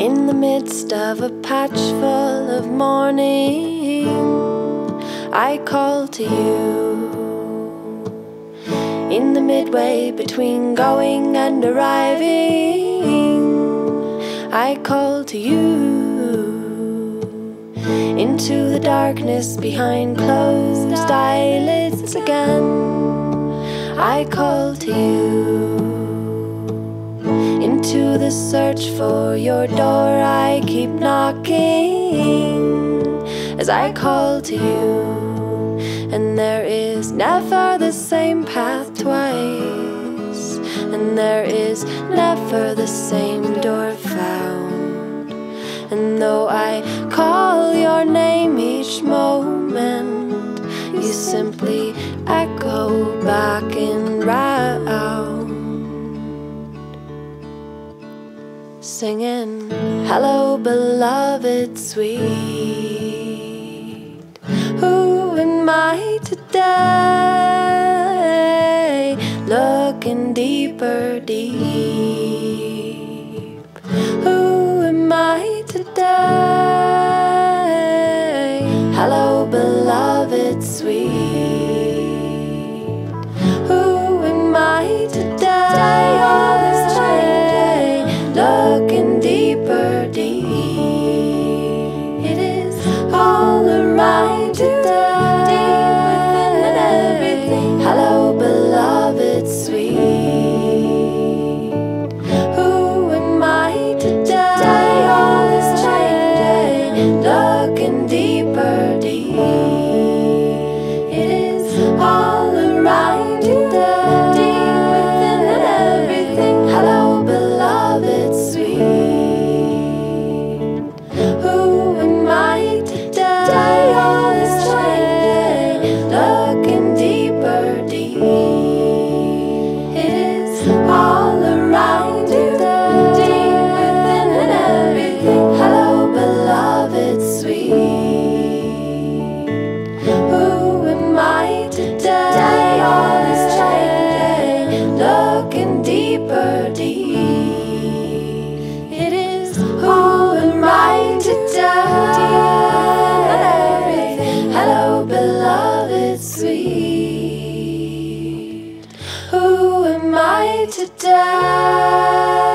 In the midst of a patch full of morning, I call to you. In the midway between going and arriving, I call to you. Into the darkness behind closed eyelids again, I call to you search for your door. I keep knocking as I call to you, and there is never the same path twice, and there is never the same door found. And though I call singing, Hello, beloved, sweet. Who am I today? Looking deeper, deep. Sweet. Who am I today?